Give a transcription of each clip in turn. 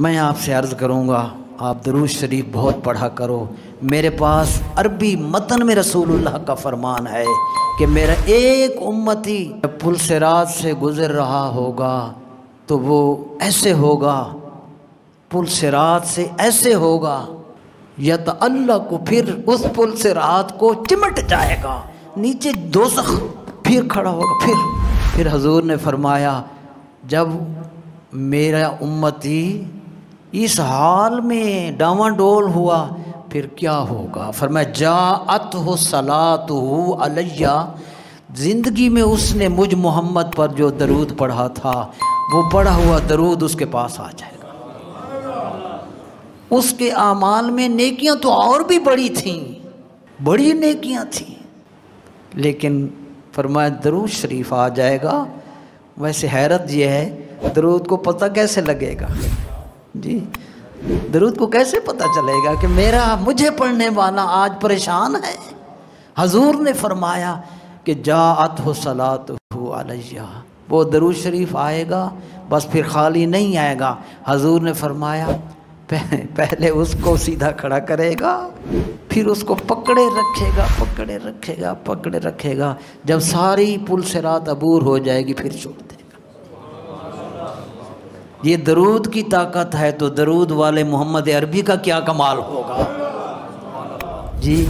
मैं आपसे अर्ज़ करूँगा, आप दरूज शरीफ बहुत पढ़ा करो। मेरे पास अरबी मतन में रसूलुल्लाह का फरमान है कि मेरा एक उम्मती पुल से रात से गुज़र रहा होगा तो वो ऐसे होगा, पुल से रात से ऐसे होगा या तो अल्लाह को फिर उस पुल से रात को चिमट जाएगा, नीचे दो फिर खड़ा होगा, फिर फिर हजूर ने फरमाया, जब मेरा उम्मती इस हाल में डावाडोल हुआ, फिर क्या होगा? फरमाया जा अत हो सलात हो अलैया। ज़िंदगी में उसने मुझ मोहम्मद पर जो दरूद पढ़ा था, वो पढ़ा हुआ दरूद उसके पास आ जाएगा। उसके आमाल में नेकियाँ तो और भी बड़ी थीं, बड़ी नेकियाँ थीं। लेकिन फरमाया, दरूद शरीफ आ जाएगा। वैसे हैरत यह है, दरूद को पता कैसे लगेगा? जी। दरूद को कैसे पता चलेगा कि मेरा, मुझे पढ़ने वाला आज परेशान है? हजूर ने फरमाया कि जात हो सलात हो अलैया। वो दरूद शरीफ आएगा, बस फिर खाली नहीं आएगा। हजूर ने फरमाया पहले उसको सीधा खड़ा करेगा, फिर उसको पकड़े रखेगा पकड़े रखेगा पकड़े रखेगा। जब सारी पुल से रात अबूर हो जाएगी, फिर छोड़ ये दरूद की ताकत है तो दरूद वाले मोहम्मद अरबी का क्या कमाल होगा? जी,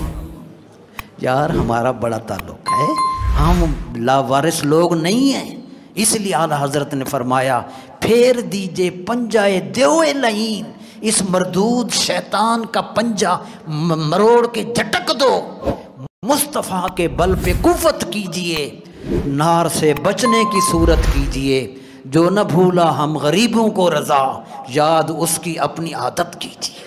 यार हमारा बड़ा ताल्लुक है। हम लावारिस लोग नहीं हैं। इसलिए आला हज़रत ने फरमाया, फेर दीजिए पंजाए दो लहीन इस मरदूद शैतान का पंजा मरोड़ के झटक दो। मुस्तफ़ा के बल पे कुफत कीजिए। नार से बचने की सूरत कीजिए। जो न भूला हम गरीबों को रजा याद उसकी अपनी आदत कीजिए।